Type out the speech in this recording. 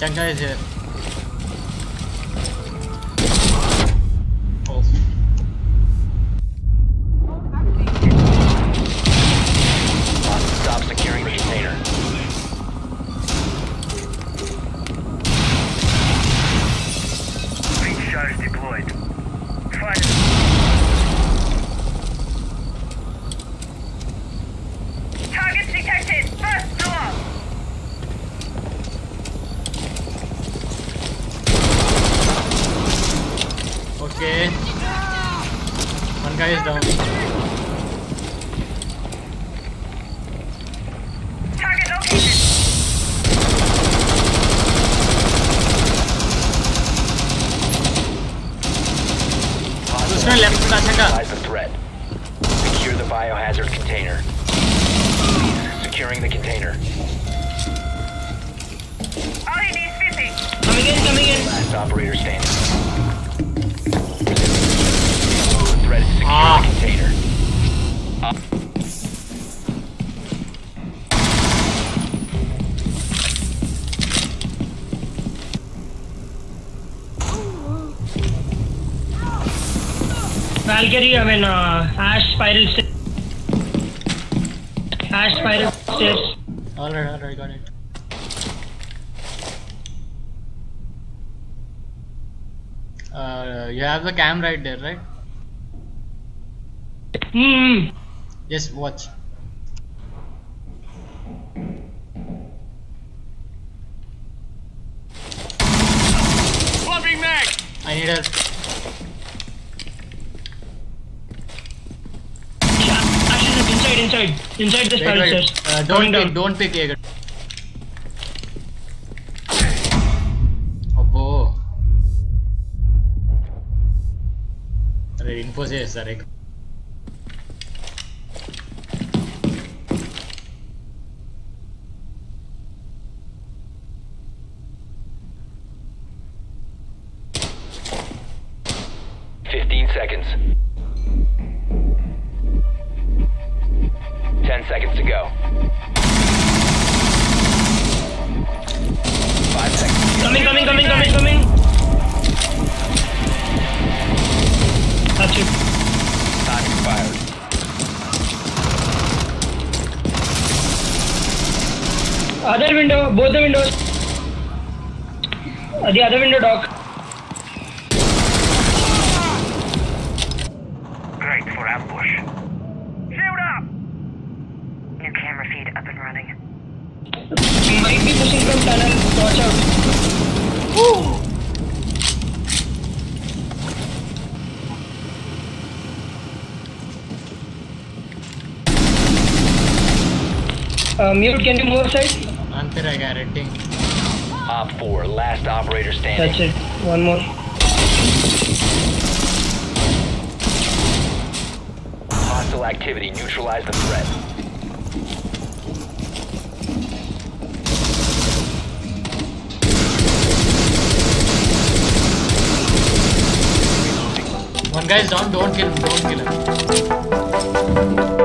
Chanka is here. Oh. Stop securing the container. Deployed. Fire. One guy is down. Target located. Usman left with Chanka. Neutralize the threat. Secure the biohazard container. Securing the container. LED is. Coming in, coming in. Last operator standing. The threat is secure Ah. the container. Valkyrie, I mean, uh, Ash Spiral Stairs. Ash Spiral Stairs. Alright, alright, got it. Uh, you have the cam right there, right? Mm. Just watch. Flubbing back. I need a. Inside, inside, inside this palace. Uh, don't Going pick, don't pick Jaeger. Abbo. Reinforce, sir. Seconds. Ten seconds to go. Five seconds. Coming, coming, coming, coming, coming. That's it. Time expired. Other window, both the windows. Uh, the other window, dock. site for ambush. Shield up! New camera feed up and running. We might be pushing from tunnel. Watch out. Woo! Uh, mute, can you move outside? sure I got it. Op 4, last operator standing. That's it. One more. Hostile activity. Neutralize the threat. One guy is down, don't kill him, don't kill him.